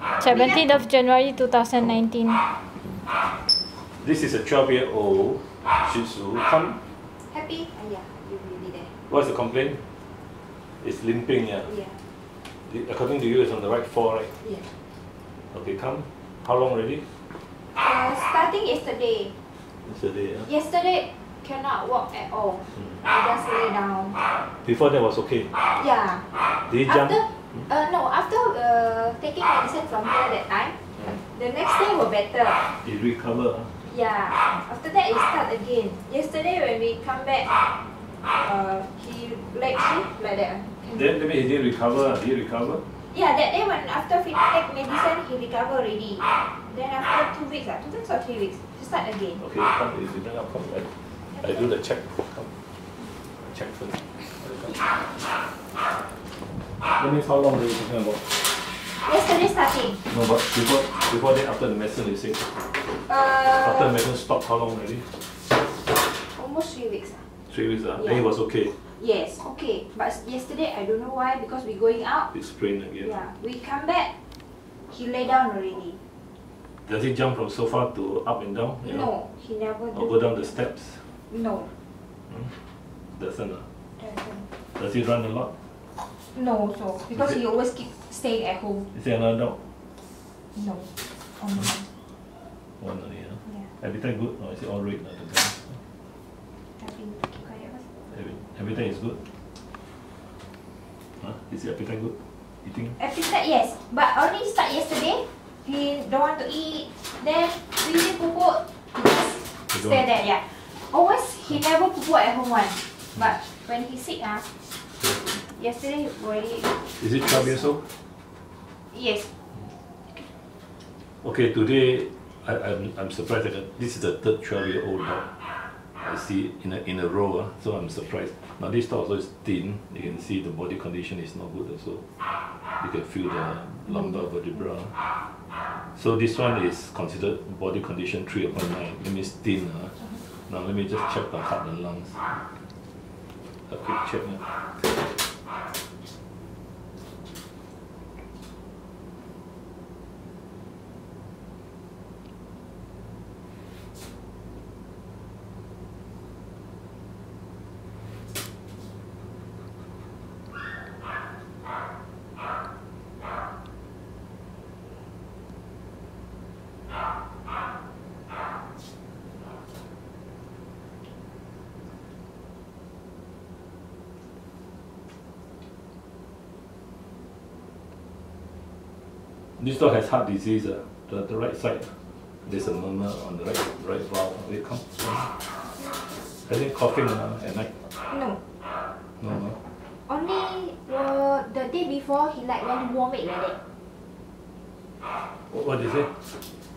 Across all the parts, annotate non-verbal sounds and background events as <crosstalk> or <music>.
17th of January 2019. This is a 12 year old Shih Tzu. Come, Happy? Ah, yeah, you really there. what's the complaint? It's limping, yeah. Yeah, The- According to you, it's on the right four, right? yeah. Okay, come. How long already? Uh, starting yesterday. Yesterday, yeah. Yesterday cannot walk at all. I just lay down. Before that was okay. Yeah. Did he jump? After, uh, no, after uh, taking medicine from here that time, the next day were better. He recover. huh? Yeah. After that it start again. Yesterday when we come back, uh, he like see like that. Then, then he didn't recover. Did he recover? Yeah, that day when after we take medicine, he recover already. Then after two weeks, uh, two weeks or three weeks, he start again. Okay, come. If you don't come, I, I do the check. Come. Check first. That means how long are you talking about? Yesterday starting. No, but before, before that, after the medicine, you say. After the Uh, medicine stopped, how long already? almost three weeks. ah. Three weeks. Uh. Yeah. Then he was okay. Yes, okay. But yesterday I don't know why because we going out. He sprained again. Yeah, we come back. He lay down already. Does he jump from sofa to up and down? you know? No, he never Or go down the steps? No, Doesn't. Uh. doesn't. Does he run a lot? No, so because it- he always keep staying at home. Is there another dog? No, only one. One only. Huh? Yeah, Appetite good or is it all red? Keep quiet first. Appetite is good? Huh? Is your appetite good? Eating? Appetite yes, but only start yesterday. He don't want to eat. Then we need pupuk. He just stay there. Yeah. Always he never pupuk at home one. But when he sick ah, yesterday already Is it 12 years old? yes. Okay, today I, I'm, I'm surprised that this is the third 12 year old dog I see in a, in a row, uh, so I'm surprised. Now, this dog also is thin, you can see the body condition is not good also. You can feel the lumbar vertebra. So, this one is considered body condition 3 upon 9, it means thin. Uh. Now, let me just check the heart and lungs. A quick check. Uh. よし。This dog has heart disease, uh, the, the right side. There's a murmur on the right right valve. Wait, come. Has it coughing uh, at night? No. No, no. Only uh, the day before he like want to warm it like that. What, what is it?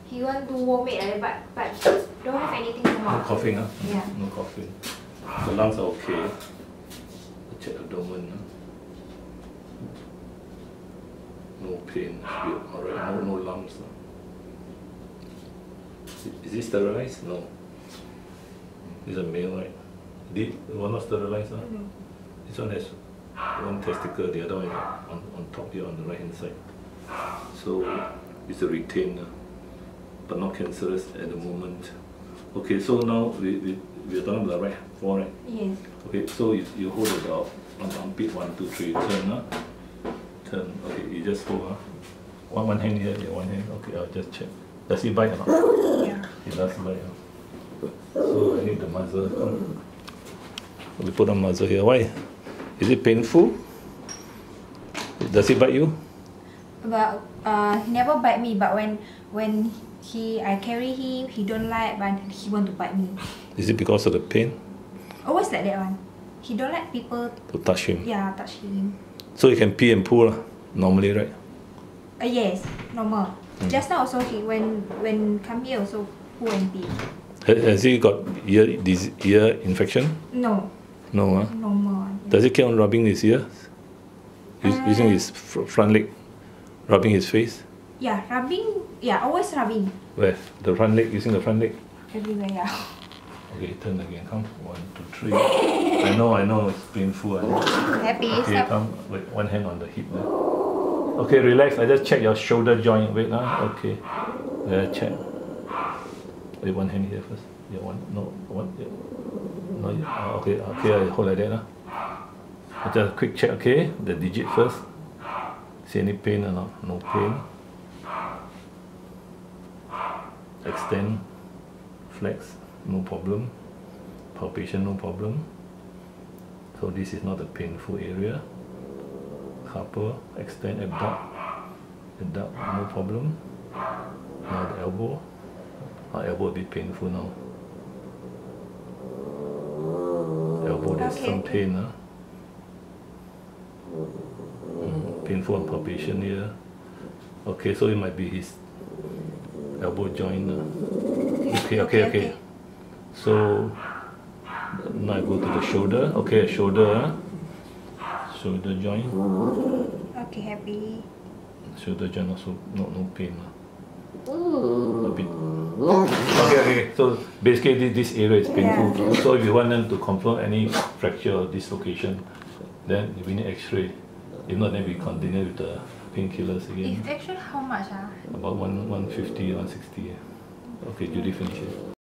He want to warm it like that, but but don't have anything come No out. coughing, huh? Yeah. No coughing. The lungs are okay. Check abdomen. Huh? No pain. Good. Alright, no, no lumps. Is it sterilized? No. This is a male, right? Did one not sterilized? Huh? No. This one has one testicle, the other one on, on top here on the right hand side. So it's a retainer, but not cancerous at the moment. Okay, so now we, we, we are talking about the right four, right? Yes. Okay, so you, you hold it dog on armpit, one, two, three, turn, huh? Turn, okay, you just hold, huh? One, one hand here, yeah, one hand, okay, I'll just check. Does he bite or not? Yeah. He does bite? So I need the muzzle. Come. We put a muzzle here. Why? Is it painful? Does he bite you? But uh, he never bite me. But when when he I carry him, he don't like, but he want to bite me. Is it because of the pain Always like that one. He don't like people, to touch him? yeah, touch him. So he can pee and poo normally, right? Uh, yes, normal. Just now also he when when come here also poo and pee. Ha- Has he got ear dis- ear infection? No, No, huh? normal. Does he keep on rubbing his ears? Uh, using his fr- front leg, rubbing his face? Yeah, rubbing. Yeah, always rubbing Where? The front leg, using the front leg? everywhere. Yeah. <laughs> Okay, turn again. Come. One, two, three. I know, I know, it's painful. I know. Happy. Okay, stop. come. Wait, one hand on the hip. There. Okay, relax. I just check your shoulder joint. Wait, ah. Okay. Uh, check. Wait, one hand here first. Yeah, one. No, one. Yeah. No, yeah. Ah, okay, okay. I hold like that, ah. Just a quick check. Okay, the digit first. See any pain or not? No pain. Extend. Flex. No problem. Palpation. No problem. So this is not a painful area. Carpal, extend, abduct, abduct, no problem. Now the elbow, our elbow a bit painful now. Elbow, there's Okay, some pain. ah. Mm, painful on palpation here. Okay, so it might be his elbow joint. ah. Okay, okay, Okay, okay. Okay. So now I go to the shoulder. Okay, shoulder. ah. Shoulder joint. Okay, happy. Shoulder joint also not no pain. A bit. Okay, okay. So basically this, this area is painful. So if you want them to confirm any fracture or dislocation, then we need X-ray. If not, then we continue with the painkillers again. If actually how much ah? About one 150, 160. Okay, Judy finish it.